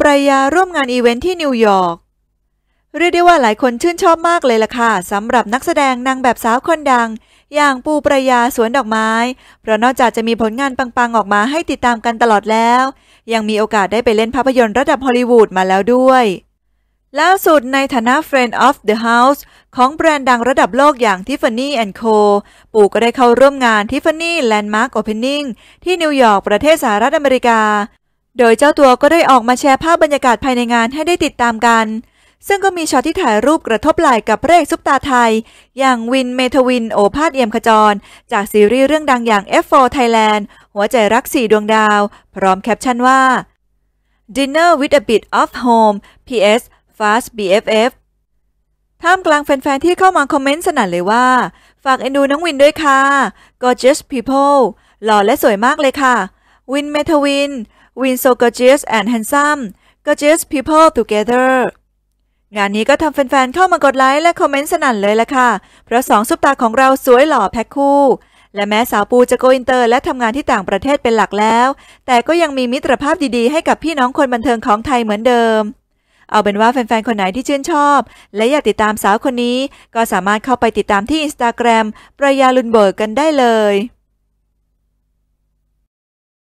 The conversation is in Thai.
ไปรยาร่วมงานอีเวนท์ที่นิวยอร์กเรียกได้ว่าหลายคนชื่นชอบมากเลยล่ะค่ะสำหรับนักแสดงนางแบบสาวคนดัง อย่างปู ไปรยาสวนดอกไม้ เพราะนอกจากจะมีผลงานปังๆออกมาให้ติดตามกันตลอดแล้ว ยังมีโอกาสได้ไปเล่นภาพยนตร์ระดับฮอลลีวูดมาแล้วด้วยล่าสุดในฐานะ Friend of the House ของแบรนด์ดังระดับโลกอย่าง Tiffany Co ปูก็ได้เข้าร่วมงาน Tiffany Landmark Opening ที่นิวยอร์กประเทศสหรัฐอเมริกา โดยเจ้าตัวก็ได้ออกมาแชร์ภาพบรรยากาศภายในงานให้ได้ติดตามกัน ซึ่งก็มีช็อตที่ถ่ายรูปกระทบไหล่กับพระเอกซุปตาไทย อย่างวินเมธวินโอภาสเอี่ยมขจร จากซีรีส์เรื่องดังอย่าง F4 Thailand หัวใจรักสี่ดวงดาว พร้อมแคปชั่นว่า Dinner with a bit of home PS Fast BFF ท่ามกลางแฟนๆ ที่เข้ามาคอมเมนต์สนั่นเลยว่า ฝากเอ็นดูน้องวินด้วยค่ะ Gorgeous people หล่อและสวยมากเลยค่ะ วินเมธวิน วิน so gorgeous and handsome gorgeous people together งานนี้ก็ทำแฟนๆเข้ามากดไลค์และคอมเมนต์สนั่นเลยละค่ะ เพราะสองซุปตาของเราสวยหล่อแพ็คคู่ และแม้สาวปูจะโกอินเตอร์และทำงานที่ต่างประเทศเป็นหลักแล้ว แต่ก็ยังมีมิตรภาพดีๆ ให้กับพี่น้องคนบันเทิงของไทยเหมือนเดิม เอาเป็นว่าแฟนๆ คนไหนที่ชื่นชอบ และอยากติดตามสาวคนนี้ ก็สามารถเข้าไปติดตามที่ Instagram ประยาลุนเบิร์กกันได้เลย